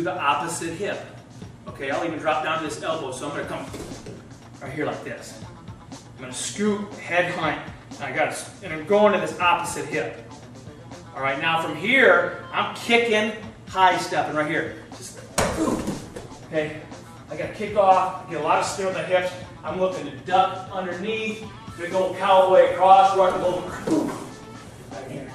The opposite hip. Okay, I'll even drop down to this elbow, so I'm gonna come right here like this. I'm gonna scoop, head hunt, and I got and I'm going to this opposite hip. All right, now from here, I'm kicking, high stepping right here. Just, okay, I gotta kick off, get a lot of spin with the hips. I'm looking to duck underneath, big old cowboy across, right over, right here.